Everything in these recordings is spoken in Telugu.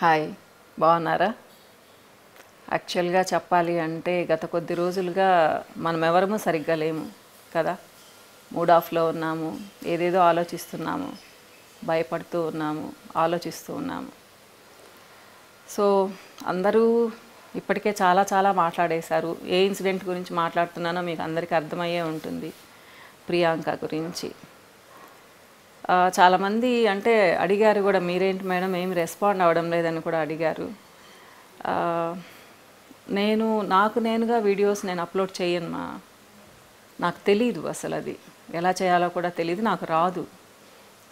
హాయ్ బాగున్నారా? యాక్చువల్గా చెప్పాలి అంటే గత కొద్ది రోజులుగా మనం ఎవరము సరిగ్గా లేము కదా. మూడ్ ఆఫ్లో ఉన్నాము ఏదేదో ఆలోచిస్తున్నాము భయపడుతూ ఉన్నాము ఆలోచిస్తూ ఉన్నాము. సో అందరూ ఇప్పటికే చాలా చాలా మాట్లాడేశారు. ఏ ఇన్సిడెంట్ గురించి మాట్లాడుతున్నానో మీకు అందరికీ అర్థమయ్యే ఉంటుంది ప్రియాంక గురించి. చాలామంది అంటే అడిగారు కూడా మీరేంటి మేడం? ఏమి రెస్పాండ్ అవ్వడం లేదని కూడా అడిగారు. నేను నాకు నేనుగా వీడియోస్ నేను అప్లోడ్ చేయను మా నాకు తెలీదు అసలు అది. ఎలా చేయాలో కూడా తెలియదు నాకు రాదు.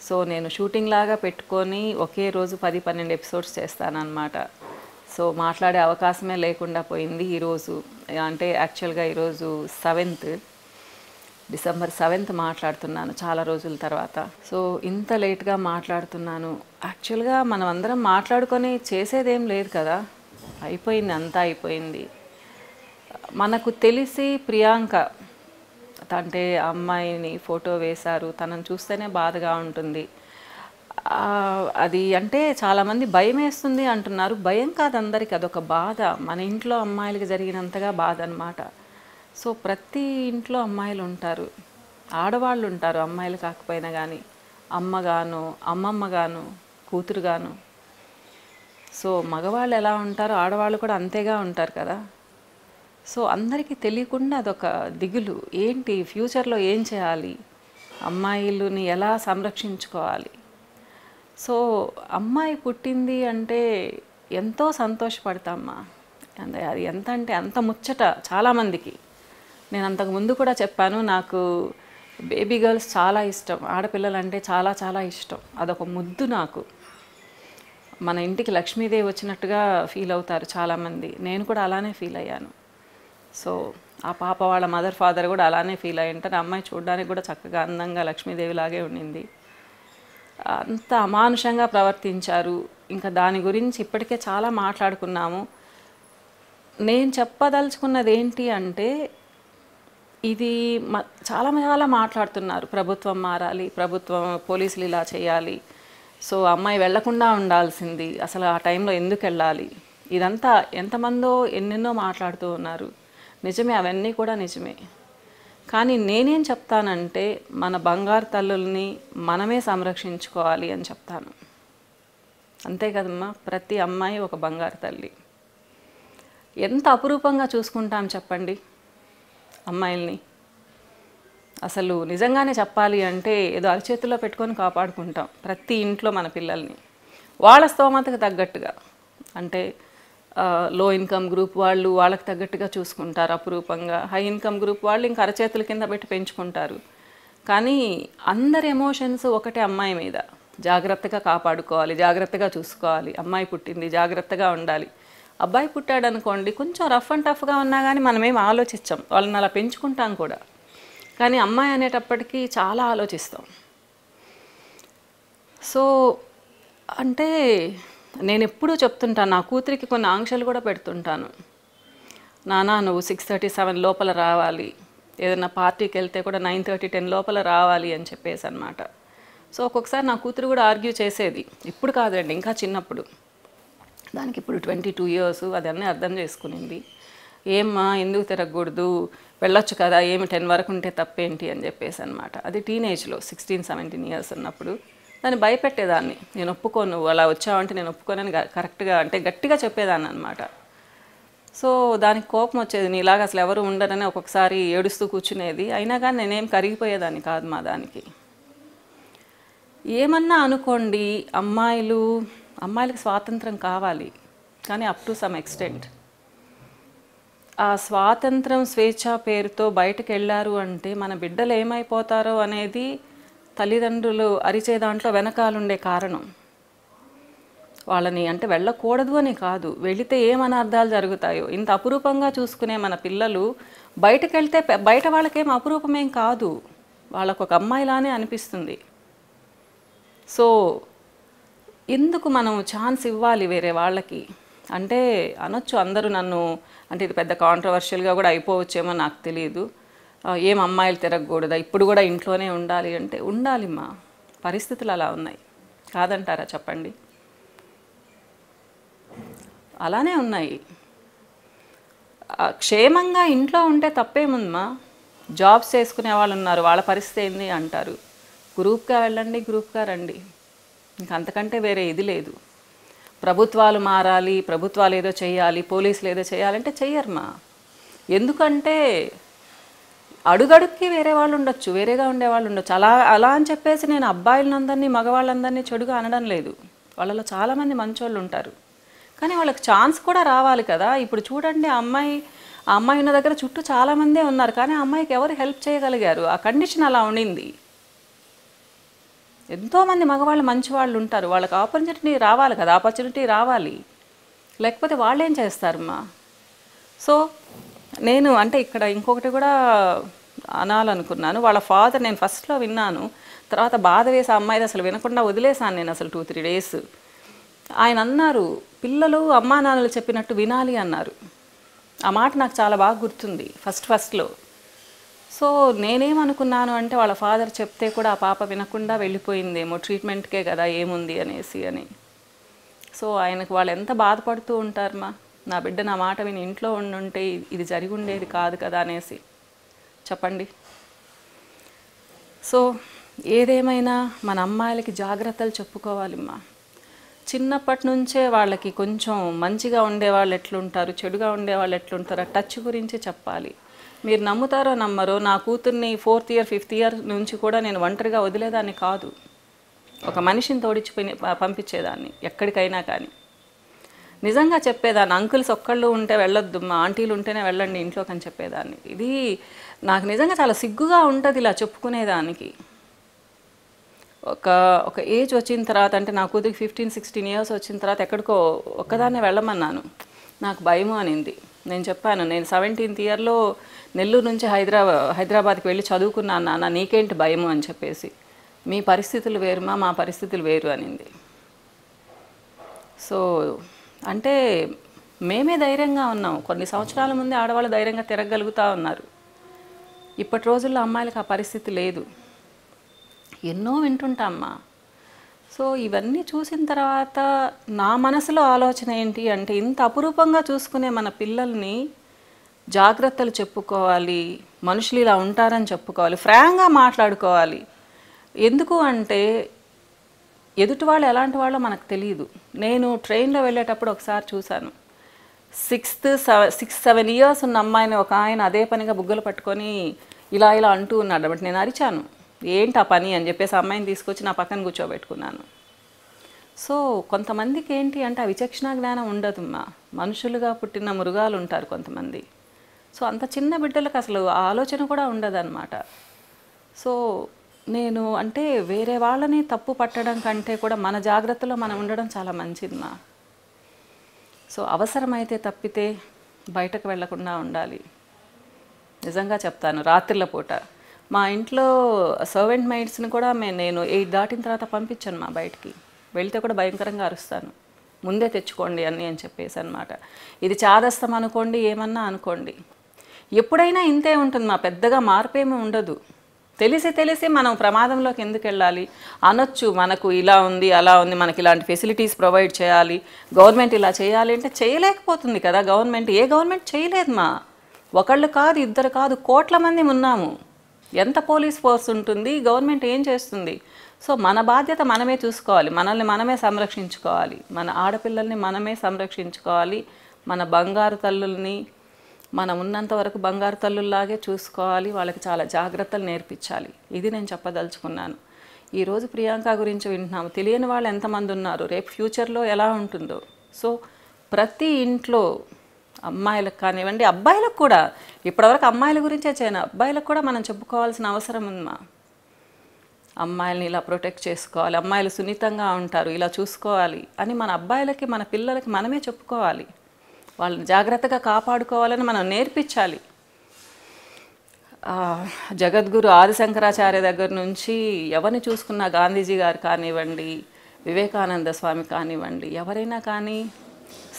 సో నేను షూటింగ్ లాగా పెట్టుకొని ఒకే రోజు పది పన్నెండు ఎపిసోడ్స్ చేస్తానన్నమాట. సో మాట్లాడే అవకాశమే లేకుండా పోయింది ఈరోజు అంటే యాక్చువల్గా ఈరోజు సెవెంత్ డిసెంబర్ సెవెంత్ మాట్లాడుతున్నాను చాలా రోజుల తర్వాత. సో ఇంత లేట్గా మాట్లాడుతున్నాను. యాక్చువల్గా మనం అందరం మాట్లాడుకొని చేసేదేం లేదు కదా. అయిపోయింది అంతా అయిపోయింది. మనకు తెలిసి ప్రియాంక అంటే అమ్మాయిని ఫోటో వేశారు. తనను చూస్తేనే బాధగా ఉంటుంది. అది అంటే చాలామంది భయం వేస్తుంది అంటున్నారు. భయం కాదు అందరికి అదొక బాధ. మన ఇంట్లో అమ్మాయిలకి జరిగినంతగా బాధ అనమాట సో ప్రతి ఇంట్లో అమ్మాయిలు ఉంటారు. ఆడవాళ్ళు ఉంటారు అమ్మాయిలు కాకపోయినా కానీ అమ్మగాను అమ్మమ్మగాను కూతురుగాను. సో మగవాళ్ళు ఎలా ఉంటారో ఆడవాళ్ళు కూడా అంతేగా ఉంటారు కదా. సో అందరికీ తెలియకుండా అదొక దిగులు. ఏంటి? ఫ్యూచర్లో ఏం చేయాలి? అమ్మాయిలని ఎలా సంరక్షించుకోవాలి? సో అమ్మాయి పుట్టింది అంటే ఎంతో సంతోషపడతామ్మా అంటే అది ఎంత అంటే అంత ముచ్చట చాలామందికి. నేను అంతకు ముందు కూడా చెప్పాను నాకు బేబీ గర్ల్స్ చాలా ఇష్టం. ఆడపిల్లలు అంటే చాలా చాలా ఇష్టం. అదొక ముద్దు నాకు. మన ఇంటికి లక్ష్మీదేవి వచ్చినట్టుగా ఫీల్ అవుతారు చాలామంది. నేను కూడా అలానే ఫీల్ అయ్యాను. సో ఆ పాప వాళ్ళ మదర్ ఫాదర్ కూడా అలానే ఫీల్ అయ్యి ఉంటారు. అమ్మాయి చూడడానికి కూడా చక్కగా అందంగా లక్ష్మీదేవి లాగే ఉండింది. అంత అమానుషంగా ప్రవర్తించారు. ఇంకా దాని గురించి ఇప్పటికే చాలా మాట్లాడుకున్నాము. నేను చెప్పదలుచుకున్నది ఏంటి అంటే ఇది మ చాలా చాలా మాట్లాడుతున్నారు. ప్రభుత్వం మారాలి ప్రభుత్వం పోలీసులు ఇలా చేయాలి. సో అమ్మాయి వెళ్ళకుండా ఉండాల్సింది. అసలు ఆ టైంలో ఎందుకు వెళ్ళాలి? ఇదంతా ఎంతమందో ఎన్నెన్నో మాట్లాడుతూ ఉన్నారు. నిజమే అవన్నీ కూడా నిజమే. కానీ నేనేం చెప్తానంటే మన బంగారు తల్లుల్ని మనమే సంరక్షించుకోవాలి అని చెప్తాను. అంతే కదమ్మా? ప్రతి అమ్మాయి ఒక బంగారు తల్లి. ఎంత అపురూపంగా చూసుకుంటాం చెప్పండి? అమ్మాయిల్ని. అసలు నిజంగానే చెప్పాలి అంటే ఏదో అరచేతిలో పెట్టుకొని కాపాడుకుంటాం ప్రతి ఇంట్లో మన పిల్లల్ని. వాళ్ళ స్తోమతకు తగ్గట్టుగా. అంటే లో ఇన్కమ్ గ్రూప్ వాళ్ళు వాళ్ళకి తగ్గట్టుగా చూసుకుంటారు అపురూపంగా. హై ఇన్కమ్ గ్రూప్ వాళ్ళు ఇంకా అరచేతుల కింద పెట్టి పెంచుకుంటారు. కానీ అందరి ఎమోషన్స్ ఒకటే అమ్మాయి మీద. జాగ్రత్తగా కాపాడుకోవాలి జాగ్రత్తగా చూసుకోవాలి. అమ్మాయి పుట్టింది జాగ్రత్తగా ఉండాలి. అబ్బాయి పుట్టాడు అనుకోండి కొంచెం రఫ్ అండ్ టఫ్గా ఉన్నా కానీ మనమేం ఆలోచించాం. వాళ్ళని అలా పెంచుకుంటాం కూడా. కానీ అమ్మాయి అనేటప్పటికీ చాలా ఆలోచిస్తాం. సో అంటే నేను ఎప్పుడూ చెప్తుంటాను నా కూతురికి కొన్ని ఆంక్షలు కూడా పెడుతుంటాను. నానా నువ్వు సిక్స్ థర్టీ సెవెన్ లోపల రావాలి. ఏదైనా పార్టీకి వెళ్తే కూడా నైన్ థర్టీ టెన్ లోపల రావాలి అని చెప్పేసి అనమాట సో ఒక్కొక్కసారి నా కూతురు కూడా ఆర్గ్యూ చేసేది. ఇప్పుడు కాదండి ఇంకా చిన్నప్పుడు. దానికి ఇప్పుడు ట్వంటీ టూ ఇయర్స్ అదన్నీ అర్థం చేసుకునింది. ఏమ్మా ఎందుకు తిరగకూడదు? వెళ్ళొచ్చు కదా ఏమి టెన్ వరకు ఉంటే తప్పేంటి అని చెప్పేసి అనమాట అది టీనేజ్లో సిక్స్టీన్ సెవెంటీన్ ఇయర్స్ ఉన్నప్పుడు దాన్ని భయపెట్టేదాన్ని. నేను ఒప్పుకోను నువ్వు అలా వచ్చావంటే నేను ఒప్పుకోనని కరెక్ట్గా అంటే గట్టిగా చెప్పేదాన్ని అనమాట సో దానికి కోపం వచ్చేది నీలాగా అసలు ఎవరు ఉండరని ఒక్కొక్కసారి ఏడుస్తూ కూర్చునేది. అయినా కానీ నేనేం కరిగిపోయేదాన్ని కాదు మా దానికి. ఏమన్నా అనుకోండి అమ్మాయిలు అమ్మాయిలకు స్వాతంత్రం కావాలి కానీ అప్ టు సమ్ ఎక్స్టెంట్ ఆ స్వాతంత్రం స్వేచ్ఛ పేరుతో బయటకు వెళ్ళారు అంటే మన బిడ్డలు ఏమైపోతారో అనేది తల్లిదండ్రులు అరిచే దాంట్లో వెనకాలుండే కారణం. వాళ్ళని అంటే వెళ్ళకూడదు అని కాదు వెళితే ఏం జరుగుతాయో. ఇంత అపురూపంగా చూసుకునే మన పిల్లలు బయటకు వెళ్తే బయట వాళ్ళకేం అపురూపమేం కాదు. వాళ్ళకు ఒక అమ్మాయిలానే అనిపిస్తుంది. సో ఎందుకు మనం ఛాన్స్ ఇవ్వాలి వేరే వాళ్ళకి? అంటే అనొచ్చు అందరూ నన్ను అంటే ఇది పెద్ద కాంట్రవర్షియల్గా కూడా అయిపోవచ్చేమో నాకు తెలియదు ఏం అమ్మాయిలు తిరగకూడదా? ఇప్పుడు కూడా ఇంట్లోనే ఉండాలి అంటే ఉండాలిమ్మా. పరిస్థితులు అలా ఉన్నాయి. కాదంటారా చెప్పండి? అలానే ఉన్నాయి. క్షేమంగా ఇంట్లో ఉంటే తప్పేముందమ్మా? జాబ్స్ చేసుకునే వాళ్ళు ఉన్నారు. వాళ్ళ పరిస్థితి ఏంది అంటారు. గ్రూప్గా వెళ్ళండి గ్రూప్గా రండి. ఇంక అంతకంటే వేరే ఇది లేదు. ప్రభుత్వాలు మారాలి ప్రభుత్వాలు ఏదో చేయాలి పోలీసులు ఏదో చేయాలంటే చెయ్యరమ్మా ఎందుకంటే అడుగడుక్కి వేరే వాళ్ళు ఉండొచ్చు వేరేగా ఉండేవాళ్ళు ఉండొచ్చు. అలా అలా అని చెప్పేసి నేను అబ్బాయిలందరినీ మగవాళ్ళందరినీ చెడుగా అనడం లేదు. వాళ్ళలో చాలామంది మంచోళ్ళు ఉంటారు. కానీ వాళ్ళకి ఛాన్స్ కూడా రావాలి కదా. ఇప్పుడు చూడండి అమ్మాయి ఆ అమ్మాయి ఉన్న దగ్గర చుట్టూ చాలామందే ఉన్నారు. కానీ ఆ అమ్మాయికి ఎవరు హెల్ప్ చేయగలిగారు? ఆ కండిషన్ అలా ఉండింది. ఎంతోమంది మగవాళ్ళు మంచివాళ్ళు ఉంటారు. వాళ్ళకి ఆపర్చునిటీ రావాలి కదా ఆపర్చునిటీ రావాలి. లేకపోతే వాళ్ళు ఏం చేస్తారమ్మా? సో నేను అంటే ఇక్కడ ఇంకొకటి కూడా అనాలనుకున్నాను. వాళ్ళ ఫాదర్ నేను ఫస్ట్లో విన్నాను. తర్వాత బాధ వేసి ఆ అమ్మాయిది అసలు వినకుండా వదిలేసాను నేను అసలు టూ త్రీ డేస్ ఆయన అన్నారు పిల్లలు అమ్మా నాన్నలు చెప్పినట్టు వినాలి అన్నారు. ఆ మాట నాకు చాలా బాగా గుర్తుంది ఫస్ట్ ఫస్ట్లో సో నేనేమనుకున్నాను అంటే వాళ్ళ ఫాదర్ చెప్తే కూడా ఆ పాప వినకుండా వెళ్ళిపోయిందేమో ట్రీట్మెంట్కే కదా ఏముంది అనేసి అని. సో ఆయనకు వాళ్ళు ఎంత బాధపడుతూ ఉంటారమ్మా. నా బిడ్డ నా మాట విని ఇంట్లో ఉండుంటే ఇది జరిగి ఉండేది కాదు కదా అనేసి. చెప్పండి. సో ఏదేమైనా మన అమ్మాయిలకి జాగ్రత్తలు చెప్పుకోవాలిమ్మా. చిన్నప్పటి నుంచే వాళ్ళకి కొంచెం మంచిగా ఉండేవాళ్ళు ఎట్లుంటారు చెడుగా ఉండేవాళ్ళు ఎట్లుంటారు ఆ టచ్ గురించి చెప్పాలి. మీరు నమ్ముతారో నమ్మరో నా కూతుర్ని ఫోర్త్ ఇయర్ ఫిఫ్త్ ఇయర్ నుంచి కూడా నేను ఒంటరిగా వదిలేదాన్ని కాదు. ఒక మనిషిని తోడించిపోయి పంపించేదాన్ని ఎక్కడికైనా కానీ. నిజంగా చెప్పేదాన్ని అంకుల్స్ ఒక్కళ్ళు ఉంటే వెళ్ళొద్దు మా ఆంటీలు ఉంటేనే వెళ్ళండి ఇంట్లోకి అని చెప్పేదాన్ని. ఇది నాకు నిజంగా చాలా సిగ్గుగా ఉంటుంది ఇలా చెప్పుకునేదానికి. ఒక ఒక ఏజ్ వచ్చిన తర్వాత అంటే నా కూతురికి ఫిఫ్టీన్ సిక్స్టీన్ ఇయర్స్ వచ్చిన తర్వాత ఎక్కడికో ఒక్కదాన్నే వెళ్ళమన్నాను. నాకు భయము అనింది. నేను చెప్పాను నేను సెవెంటీన్త్ ఇయర్లో నెల్లూరు నుంచి హైదరాబాద్ హైదరాబాద్కి వెళ్ళి చదువుకున్నాను నాన్న నీకేంటి భయము అని చెప్పేసి. మీ పరిస్థితులు వేరుమా మా పరిస్థితులు వేరు అనింది. సో అంటే మేమే ధైర్యంగా ఉన్నాం. కొన్ని సంవత్సరాల ముందే ఆడవాళ్ళు ధైర్యంగా తిరగలుగుతూ ఉన్నారు. ఇప్పటి రోజుల్లో అమ్మాయిలకు ఆ పరిస్థితి లేదు. ఎన్నో వింటుంటామ్మా సో ఇవన్నీ చూసిన తర్వాత నా మనసులో ఆలోచన ఏంటి అంటే ఇంత అపురూపంగా చూసుకునే మన పిల్లల్ని జాగ్రత్తలు చెప్పుకోవాలి మనుషులు ఇలా ఉంటారని చెప్పుకోవాలి ఫ్రాంక్గా మాట్లాడుకోవాలి. ఎందుకు అంటే ఎదుటి వాళ్ళు ఎలాంటి వాళ్ళో మనకు తెలియదు నేను ట్రైన్లో వెళ్ళేటప్పుడు ఒకసారి చూశాను. Sixth seven six seven years ఉన్న అమ్మాయిని ఒక ఆయన అదే పనిగా బుగ్గలు పట్టుకొని ఇలా ఇలా అంటూ ఉన్నాడు. బట్ నేను అరిచాను. ఏంటి ఆ పని అని చెప్పేసి అమ్మాయిని తీసుకొచ్చి నా పక్కన కూర్చోబెట్టుకున్నాను. సో కొంతమందికి ఏంటి అంటే ఆ విచక్షణ జ్ఞానం ఉండదు మనుషులుగా పుట్టిన మృగాలు ఉంటారు కొంతమంది. సో అంత చిన్న బిడ్డలకు అసలు ఆ ఆలోచన కూడా ఉండదన్నమాట. సో నేను అంటే వేరే వాళ్ళని తప్పు పట్టడం కంటే కూడా మన జాగ్రత్తలో మనం ఉండడం చాలా మంచిది మా సో అవసరమైతే తప్పితే బయటకు వెళ్ళకుండా ఉండాలి. నిజంగా చెప్తాను రాత్రిల పూట. మా ఇంట్లో సర్వెంట్ మైడ్స్ని కూడా నేను ఎయిట్ దాటిన తర్వాత పంపించాను మా బయటికి. వెళ్తే కూడా భయంకరంగా అరుస్తాను. ముందే తెచ్చుకోండి అని అని చెప్పేసి అనమాట ఇది చాదస్తం అనుకోండి ఏమన్నా అనుకోండి. ఎప్పుడైనా ఇంతే ఉంటుంది మా పెద్దగా మార్పేమీ ఉండదు. తెలిసి తెలిసి మనం ప్రమాదంలోకి ఎందుకు వెళ్ళాలి? అనొచ్చు మనకు ఇలా ఉంది అలా ఉంది మనకి ఇలాంటి ఫెసిలిటీస్ ప్రొవైడ్ చేయాలి. గవర్నమెంట్ ఇలా చేయాలి అంటే చేయలేకపోతుంది కదా గవర్నమెంట్. ఏ గవర్నమెంట్ చేయలేదు మా. ఒకళ్ళు కాదు ఇద్దరు కాదు కోట్ల మంది ఉన్నాము. ఎంత పోలీస్ ఫోర్స్ ఉంటుంది గవర్నమెంట్ ఏం చేస్తుంది? సో మన బాధ్యత మనమే చూసుకోవాలి. మనల్ని మనమే సంరక్షించుకోవాలి. మన ఆడపిల్లల్ని మనమే సంరక్షించుకోవాలి. మన బంగారు తల్లుల్ని మనం ఉన్నంత వరకు బంగారు తల్లుల్లాగే చూసుకోవాలి. వాళ్ళకి చాలా జాగ్రత్తలు నేర్పించాలి. ఇది నేను చెప్పదలుచుకున్నాను. ఈరోజు ప్రియాంక గురించి వింటున్నాము. తెలియని వాళ్ళు ఎంతమంది ఉన్నారు? రేపు ఫ్యూచర్లో ఎలా ఉంటుందో? సో ప్రతి ఇంట్లో అమ్మాయిలకు కానివ్వండి అబ్బాయిలకు కూడా ఇప్పటివరకు అమ్మాయిల గురించే చేయను. అబ్బాయిలకు కూడా మనం చెప్పుకోవాల్సిన అవసరం ఉందమ్మా. అమ్మాయిలని ఇలా ప్రొటెక్ట్ చేసుకోవాలి అమ్మాయిలు సున్నితంగా ఉంటారు ఇలా చూసుకోవాలి అని మన అబ్బాయిలకి మన పిల్లలకి మనమే చెప్పుకోవాలి. వాళ్ళని జాగ్రత్తగా కాపాడుకోవాలని మనం నేర్పించాలి. జగద్గురు ఆదిశంకరాచార్య దగ్గర నుంచి ఎవరిని చూసుకున్నా గాంధీజీ గారు కానివ్వండి వివేకానంద స్వామి కానివ్వండి ఎవరైనా కానీ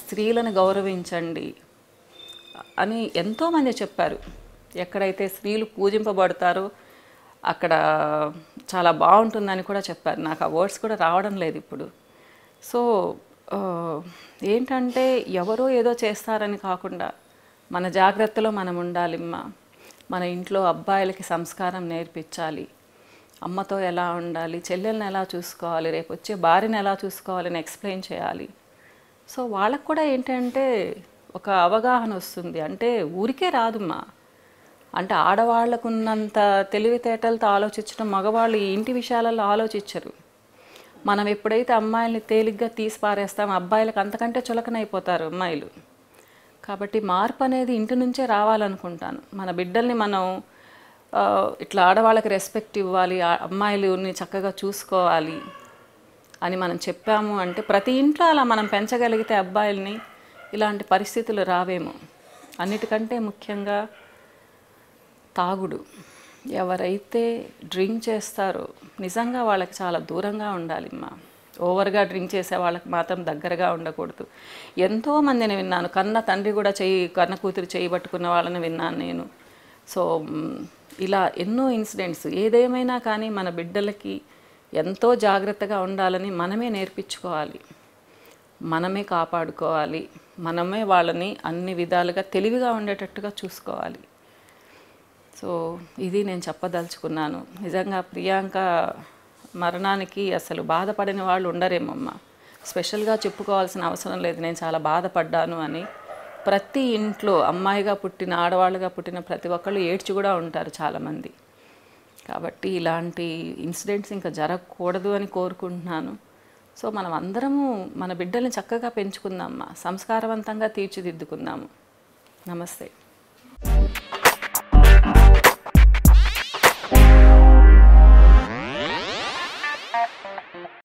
స్త్రీలను గౌరవించండి. అని ఎంతోమంది చెప్పారు. ఎక్కడైతే స్త్రీలు పూజింపబడతారో అక్కడ చాలా బాగుంటుందని కూడా చెప్పారు. నాకు ఆ వర్డ్స్ కూడా రావడం లేదు ఇప్పుడు. సో ఏంటంటే ఎవరో ఏదో చేస్తారని కాకుండా మన జాగ్రత్తలో మనం ఉండాలిమ్మా. మన ఇంట్లో అబ్బాయిలకి సంస్కారం నేర్పించాలి. అమ్మతో ఎలా ఉండాలి? చెల్లెల్ని ఎలా చూసుకోవాలి? రేపు వచ్చే భార్యని ఎలా చూసుకోవాలని ఎక్స్ప్లెయిన్ చేయాలి. సో వాళ్ళకు కూడా ఏంటంటే ఒక అవగాహన వస్తుంది. అంటే ఊరికే రాదుమ్మా అంటే ఆడవాళ్ళకున్నంత తెలివితేటలతో ఆలోచించడం మగవాళ్ళు ఇంటి విషయాలలో ఆలోచించరు. మనం ఎప్పుడైతే అమ్మాయిల్ని తేలిగ్గా తీసి పారేస్తాం అబ్బాయిలకు అంతకంటే చులకనైపోతారు అమ్మాయిలు. కాబట్టి మార్పు అనేది ఇంటి నుంచే రావాలనుకుంటాను. మన బిడ్డల్ని మనం ఇట్లా ఆడవాళ్ళకి రెస్పెక్ట్ ఇవ్వాలి ఆ అమ్మాయిలని చక్కగా చూసుకోవాలి అని మనం చెప్పాము అంటే ప్రతి ఇంట్లో అలా మనం పెంచగలిగితే అబ్బాయిల్ని ఇలాంటి పరిస్థితులు రావేమో. అన్నిటికంటే ముఖ్యంగా తాగుడు. ఎవరైతే డ్రింక్ చేస్తారో నిజంగా వాళ్ళకి చాలా దూరంగా ఉండాలి మా ఓవర్గా డ్రింక్ చేసే వాళ్ళకి మాత్రం దగ్గరగా ఉండకూడదు. ఎంతో మందిని విన్నాను. కన్న తండ్రి కూడా చెయ్యి కన్న కూతురు చేయి పట్టుకున్న వాళ్ళని విన్నాను నేను. సో ఇలా ఎన్నో ఇన్సిడెంట్స్. ఏదేమైనా కానీ మన బిడ్డలకి ఎంతో జాగ్రత్తగా ఉండాలని మనమే నేర్పించుకోవాలి. మనమే కాపాడుకోవాలి. మనమే వాళ్ళని అన్ని విధాలుగా తెలివిగా ఉండేటట్టుగా చూసుకోవాలి. సో ఇది నేను చెప్పదలుచుకున్నాను. నిజంగా ప్రియాంక మరణానికి అసలు బాధపడిన వాళ్ళు ఉండరేమమ్మా. స్పెషల్గా చెప్పుకోవాల్సిన అవసరం లేదు. నేను చాలా బాధపడ్డాను అని ప్రతి ఇంట్లో అమ్మాయిగా పుట్టిన ఆడవాళ్ళుగా పుట్టిన ప్రతి ఒక్కళ్ళు ఏడ్చి కూడా ఉంటారు చాలామంది. కాబట్టి ఇలాంటి ఇన్సిడెంట్స్ ఇంకా జరగకూడదు అని కోరుకుంటున్నాను. సో మనం అందరము మన బిడ్డల్ని చక్కగా పెంచుకుందాం సంస్కారవంతంగా తీర్చిదిద్దుకుందాము. నమస్తే.